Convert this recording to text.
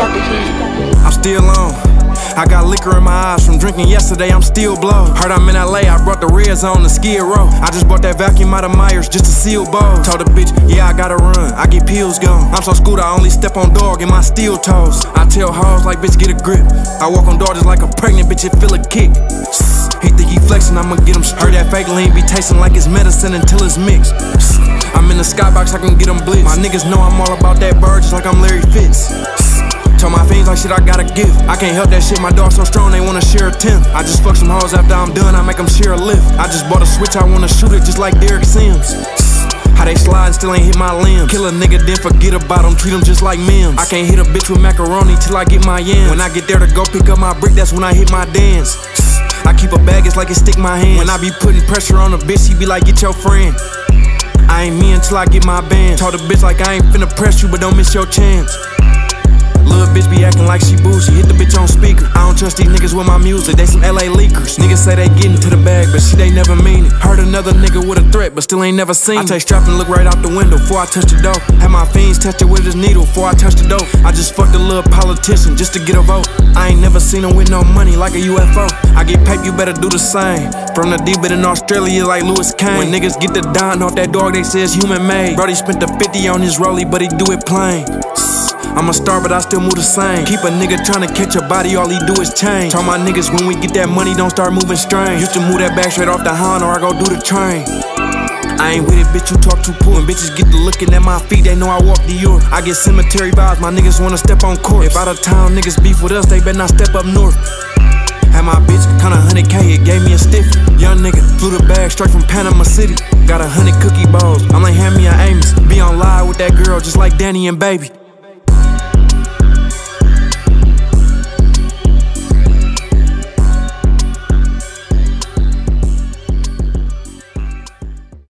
I'm still on. I got liquor in my eyes from drinking yesterday, I'm still blown. Heard I'm in LA, I brought the reds on the skid row. I just bought that vacuum out of Meijer's just to seal bows. Told the bitch, yeah, I gotta run, I get pills gone. I'm so screwed, I only step on dog in my steel toes. I tell hoes like, bitch, get a grip. I walk on just like a pregnant bitch, it feel a kick. He think he flexing, I'ma get him. Heard that fake lean be tasting like it's medicine until it's mixed. I'm in the skybox, I can get them blitz. My niggas know I'm all about that bird, just like I'm Larry Fitz. Tell my fiends like shit I gotta give. I can't help that shit, my dog so strong they wanna share a tenth. I just fuck some hoes after I'm done, I make them share a lift. I just bought a switch, I wanna shoot it just like Derek Sims. How they slide still ain't hit my limbs. Kill a nigga, then forget about him, treat him just like Mims. I can't hit a bitch with macaroni till I get my yams. When I get there to go pick up my brick, that's when I hit my dance. I keep a bag, it's like it stick my hand. When I be putting pressure on a bitch, he be like, get your friend. I ain't me until I get my band. Told a bitch like I ain't finna press you, but don't miss your chance. Little bitch be acting like she bougie. Hit the bitch on speaker. I don't trust these niggas with my music. They some LA leakers. Niggas say they gettin' to the bag, but shit they never mean it. Heard another nigga with a threat, but still ain't never seen I take strap and look right out the window before I touch the dope. Had my fiends touch it with his needle before I touch the dope. I just fucked a little politician just to get a vote. I ain't never seen him with no money like a UFO. I get paid, you better do the same. From the deep in Australia like Louis Kane. When niggas get the dime off that dog, they say it's human made. Brody spent the 50 on his rollie, but he do it plain. I'm a star, but I still move the same. Keep a nigga tryna catch a body, all he do is change. Tell my niggas when we get that money, don't start moving strange. Used to move that bag straight off the hound, or I go do the train. I ain't with it, bitch, you talk too poor. When bitches get to looking at my feet, they know I walk the York. I get cemetery vibes, my niggas wanna step on court. If out of town niggas beef with us, they better not step up north. Had my bitch, kinda 100k, it gave me a stiff. Young nigga, flew the bag straight from Panama City. Got a hundred cookie balls, I'm like, hand me an Amos. Be on live with that girl, just like Danny and Baby.